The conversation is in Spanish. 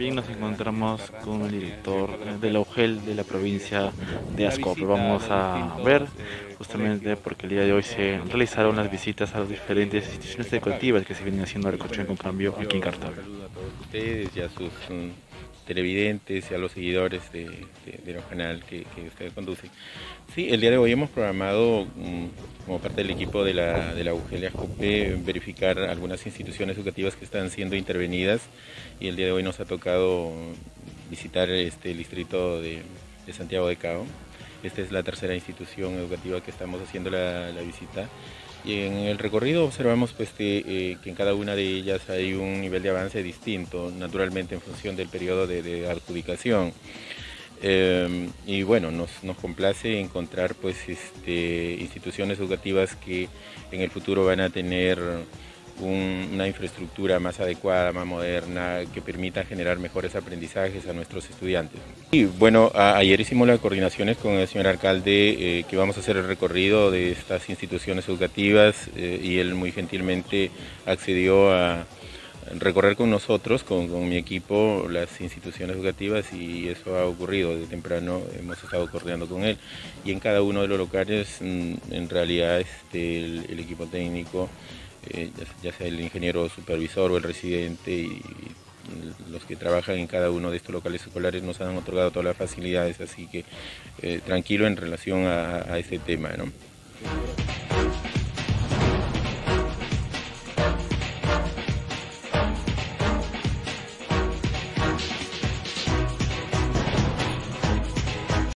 y nos encontramos con el director de la UGEL de la provincia de Ascope. Vamos a ver justamente porque el día de hoy se realizaron las visitas a las diferentes instituciones educativas que se vienen haciendo el coche con cambio aquí en Cartago. A ustedes y a sus mm, televidentes y a los seguidores de, de, canal que, que ustedes conducen. Sí, el día de hoy hemos programado, mm, como parte del equipo de la, de la UGEL verificar algunas instituciones educativas que están siendo intervenidas y el día de hoy nos ha tocado visitar este, el distrito de, Santiago de Cao. Esta es la tercera institución educativa que estamos haciendo la, visita. Y en el recorrido observamos pues, eh, que en cada una de ellas hay un nivel de avance distinto, naturalmente en función del periodo de, adjudicación. Eh, y bueno, nos, complace encontrar pues, este, instituciones educativas que en el futuro van a tener una infraestructura más adecuada, más moderna, que permita generar mejores aprendizajes a nuestros estudiantes. Y bueno, ayer hicimos las coordinaciones con el señor alcalde eh, que vamos a hacer el recorrido de estas instituciones educativas eh, y él muy gentilmente accedió a recorrer con nosotros, con, mi equipo, las instituciones educativas y eso ha ocurrido. De temprano hemos estado coordinando con él y en cada uno de los locales, mm, en realidad, este, el equipo técnico eh, ya, sea el ingeniero supervisor o el residente y los que trabajan en cada uno de estos locales escolares nos han otorgado todas las facilidades, así que eh, tranquilo en relación a, a este tema. ¿no?